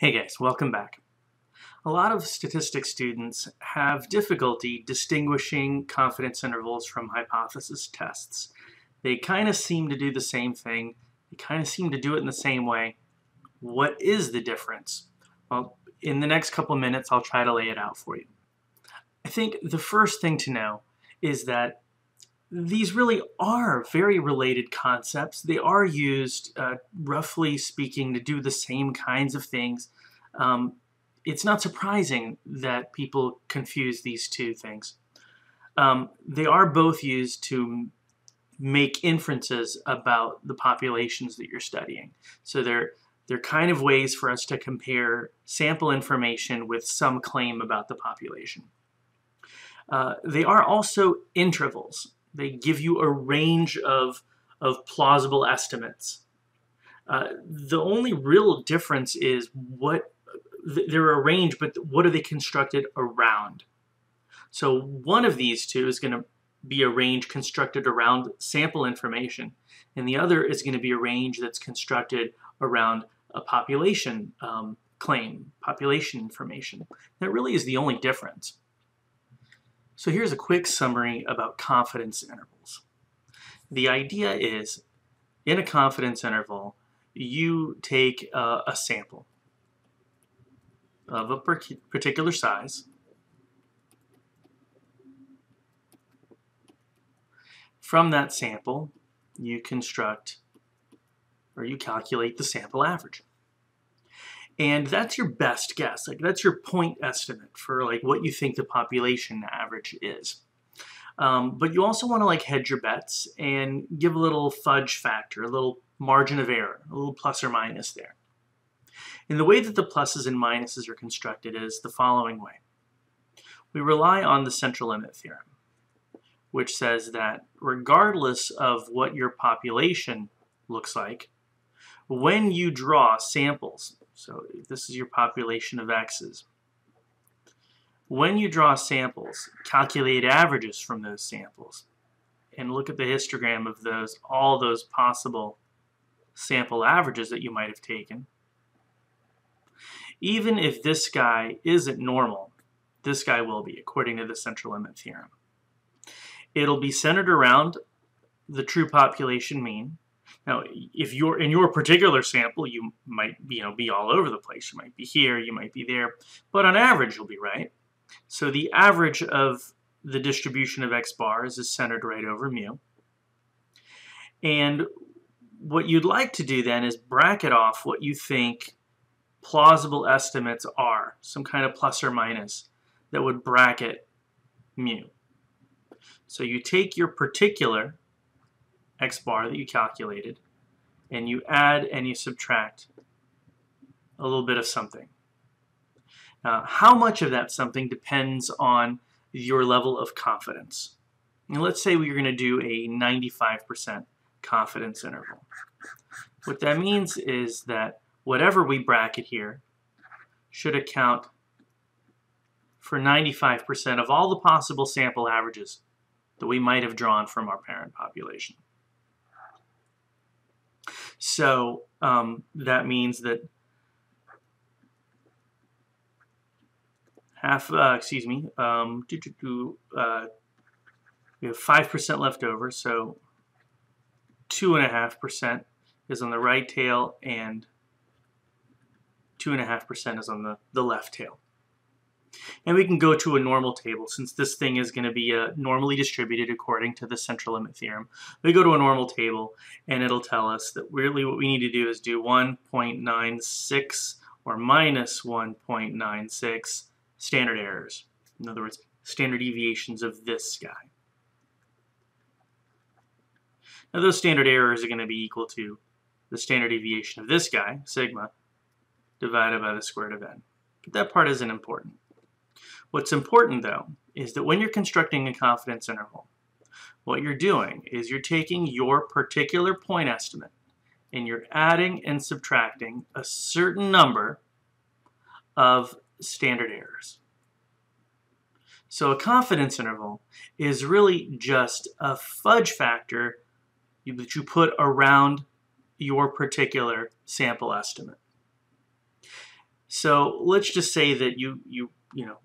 Hey guys, welcome back. A lot of statistics students have difficulty distinguishing confidence intervals from hypothesis tests. They kind of seem to do the same thing. They kind of seem to do it in the same way. What is the difference? Well, in the next couple minutes, I'll try to lay it out for you. I think the first thing to know is that these really are very related concepts. They are used, uh, roughly speaking, to do the same kinds of things. Um, it's not surprising that people confuse these two things. Um, they are both used to make inferences about the populations that you're studying. So they're they're kind of ways for us to compare sample information with some claim about the population. Uh, they are also intervals. They give you a range of, of plausible estimates. Uh, the only real difference is what they're a range, but what are they constructed around? So one of these two is going to be a range constructed around sample information, and the other is going to be a range that's constructed around a population um, claim, population information. That really is the only difference. So here's a quick summary about confidence intervals. The idea is, in a confidence interval, you take uh, a sample of a particular size, From that sample, you construct or you calculate the sample average. And that's your best guess. Like that's your point estimate for like what you think the population average is. Um, but you also want to like hedge your bets and give a little fudge factor, a little margin of error, a little plus or minus there. And the way that the pluses and minuses are constructed is the following way. We rely on the central limit theorem, which says that regardless of what your population looks like, when you draw samples so this is your population of x's. When you draw samples, calculate averages from those samples and look at the histogram of those, all those possible sample averages that you might have taken. Even if this guy isn't normal, this guy will be, according to the central limit theorem. It'll be centered around the true population mean, now, if you're in your particular sample, you might you know be all over the place. You might be here, you might be there, but on average, you'll be right. So the average of the distribution of x bars is centered right over mu. And what you'd like to do then is bracket off what you think plausible estimates are, some kind of plus or minus that would bracket mu. So you take your particular x bar that you calculated, and you add and you subtract a little bit of something. Now, how much of that something depends on your level of confidence. And let's say we're going to do a 95% confidence interval. What that means is that whatever we bracket here should account for 95% of all the possible sample averages that we might have drawn from our parent population. So um, that means that half, uh, excuse me, um, uh, we have 5% left over, so 2.5% is on the right tail and 2.5% is on the, the left tail. And we can go to a normal table since this thing is going to be uh, normally distributed according to the central limit theorem. We go to a normal table and it'll tell us that really what we need to do is do 1.96 or minus 1.96 standard errors. In other words, standard deviations of this guy. Now those standard errors are going to be equal to the standard deviation of this guy, sigma, divided by the square root of n. But that part isn't important. What's important though is that when you're constructing a confidence interval, what you're doing is you're taking your particular point estimate and you're adding and subtracting a certain number of standard errors. So a confidence interval is really just a fudge factor that you put around your particular sample estimate. So let's just say that you you you know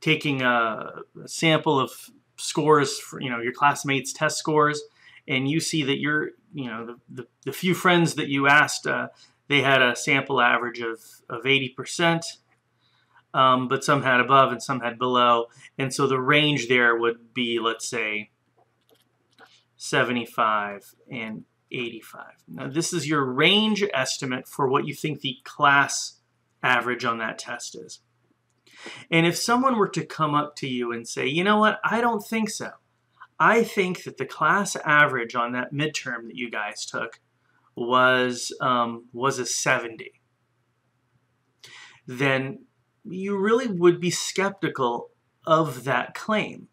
taking a, a sample of scores for you know your classmates' test scores, and you see that you're you know the, the, the few friends that you asked uh, they had a sample average of of 80 percent. Um, but some had above and some had below, and so the range there would be, let's say, 75 and 85. Now, this is your range estimate for what you think the class average on that test is. And if someone were to come up to you and say, you know what, I don't think so. I think that the class average on that midterm that you guys took was, um, was a 70. Then you really would be skeptical of that claim.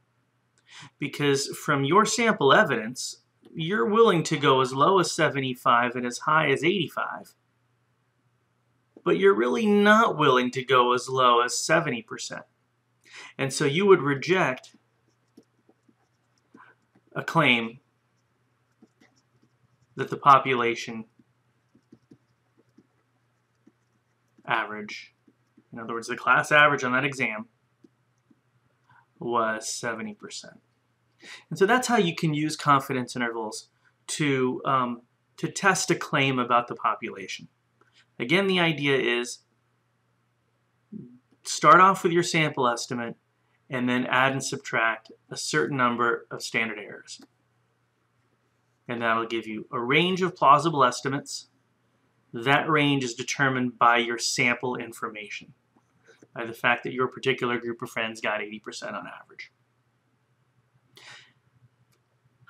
Because from your sample evidence, you're willing to go as low as 75 and as high as 85 but you're really not willing to go as low as 70%. And so you would reject a claim that the population average, in other words, the class average on that exam, was 70%. And so that's how you can use confidence intervals to, um, to test a claim about the population. Again, the idea is start off with your sample estimate and then add and subtract a certain number of standard errors. And that'll give you a range of plausible estimates. That range is determined by your sample information, by the fact that your particular group of friends got 80% on average.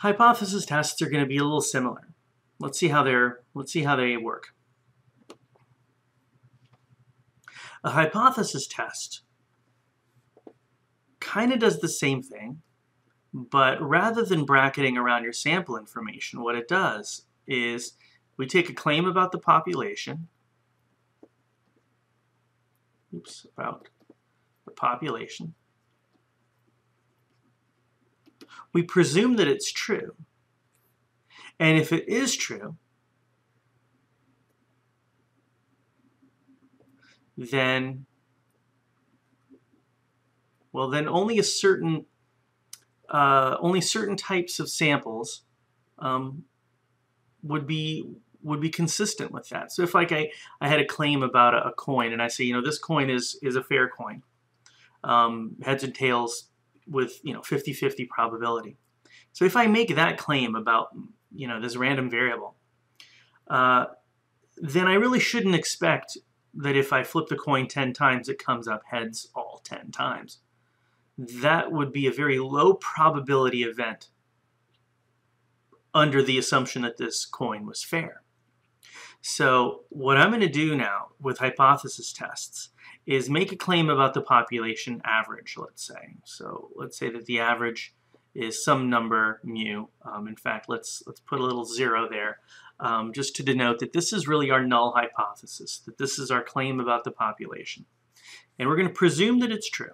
Hypothesis tests are going to be a little similar. Let's see how they're let's see how they work. A hypothesis test kind of does the same thing, but rather than bracketing around your sample information, what it does is we take a claim about the population, oops, about the population. We presume that it's true. And if it is true, then well then only a certain uh, only certain types of samples um, would be would be consistent with that. So if like I, I had a claim about a, a coin and I say, you know, this coin is is a fair coin, um, heads and tails with, you know, 50-50 probability. So if I make that claim about, you know, this random variable, uh, then I really shouldn't expect that if I flip the coin 10 times, it comes up heads all 10 times. That would be a very low probability event under the assumption that this coin was fair. So what I'm going to do now with hypothesis tests is make a claim about the population average, let's say. So let's say that the average is some number mu. Um, in fact, let's let's put a little zero there um, just to denote that this is really our null hypothesis, that this is our claim about the population. And we're going to presume that it's true.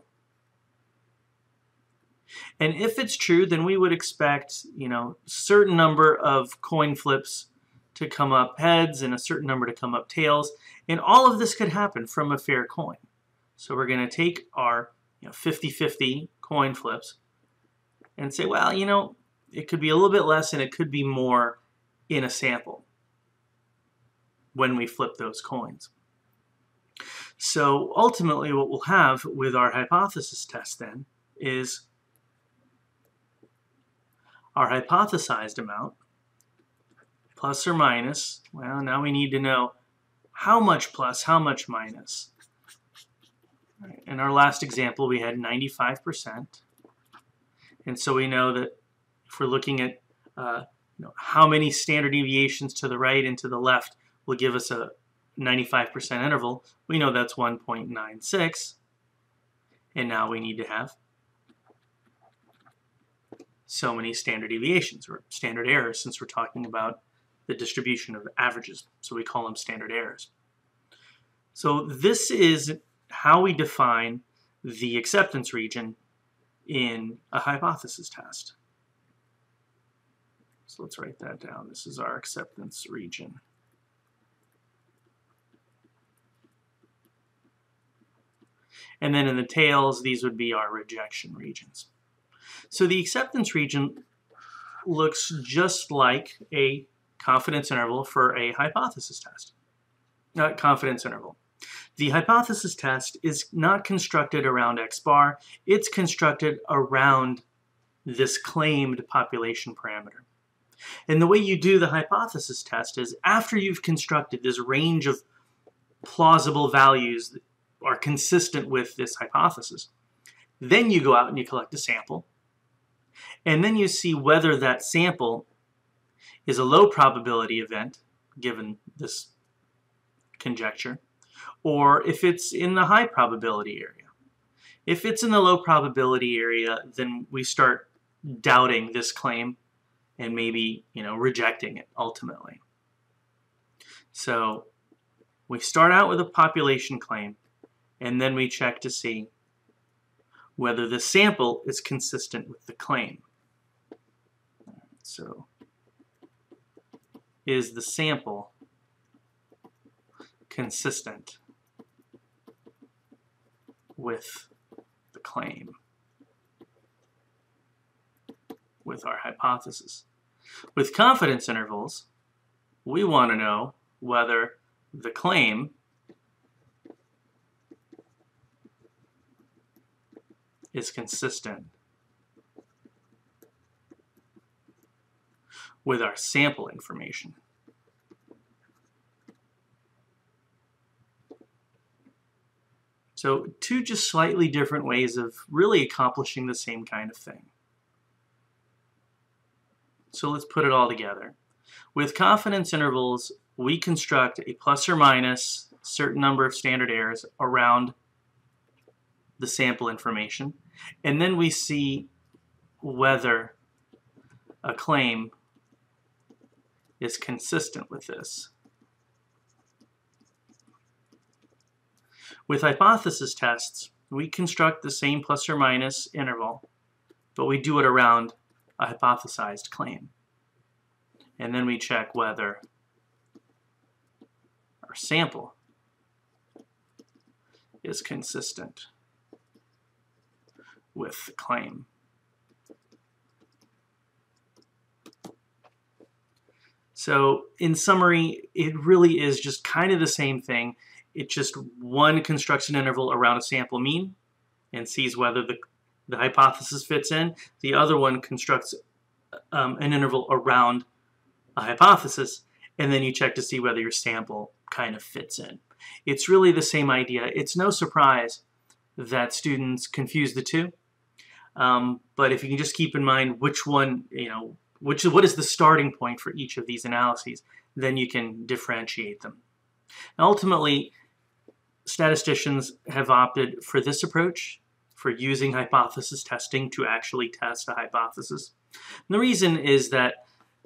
And if it's true, then we would expect, you know, certain number of coin flips to come up heads and a certain number to come up tails. And all of this could happen from a fair coin. So we're going to take our 50-50 you know, coin flips and say, well, you know, it could be a little bit less and it could be more in a sample when we flip those coins. So ultimately what we'll have with our hypothesis test then is our hypothesized amount plus or minus, well now we need to know how much plus, how much minus. In our last example we had 95% and so we know that if we're looking at uh, you know, how many standard deviations to the right and to the left will give us a 95% interval, we know that's 1.96. And now we need to have so many standard deviations or standard errors since we're talking about the distribution of averages. So we call them standard errors. So this is how we define the acceptance region in a hypothesis test. So let's write that down. This is our acceptance region. And then in the tails, these would be our rejection regions. So the acceptance region looks just like a confidence interval for a hypothesis test. Uh, confidence interval. The hypothesis test is not constructed around x bar, it's constructed around this claimed population parameter. And the way you do the hypothesis test is after you've constructed this range of plausible values that are consistent with this hypothesis, then you go out and you collect a sample. And then you see whether that sample is a low probability event, given this conjecture, or if it's in the high probability area. If it's in the low probability area, then we start doubting this claim and maybe, you know, rejecting it ultimately. So we start out with a population claim and then we check to see whether the sample is consistent with the claim. So is the sample consistent with the claim, with our hypothesis. With confidence intervals, we want to know whether the claim is consistent with our sample information. So two just slightly different ways of really accomplishing the same kind of thing. So let's put it all together. With confidence intervals, we construct a plus or minus certain number of standard errors around the sample information, and then we see whether a claim is consistent with this. With hypothesis tests, we construct the same plus or minus interval, but we do it around a hypothesized claim. And then we check whether our sample is consistent with the claim. So in summary, it really is just kind of the same thing. It's just one constructs an interval around a sample mean and sees whether the, the hypothesis fits in. The other one constructs um, an interval around a hypothesis, and then you check to see whether your sample kind of fits in. It's really the same idea. It's no surprise that students confuse the two. Um, but if you can just keep in mind which one, you know, which what is the starting point for each of these analyses, then you can differentiate them. And ultimately, statisticians have opted for this approach, for using hypothesis testing to actually test a hypothesis. And the reason is that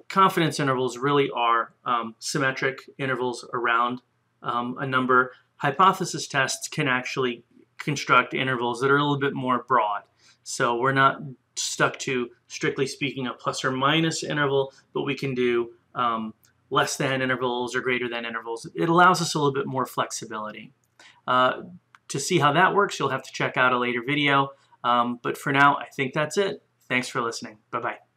confidence intervals really are um, symmetric intervals around um, a number. Hypothesis tests can actually construct intervals that are a little bit more broad. So we're not stuck to, strictly speaking, a plus or minus interval, but we can do um, less than intervals or greater than intervals. It allows us a little bit more flexibility. Uh, to see how that works, you'll have to check out a later video. Um, but for now, I think that's it. Thanks for listening. Bye-bye.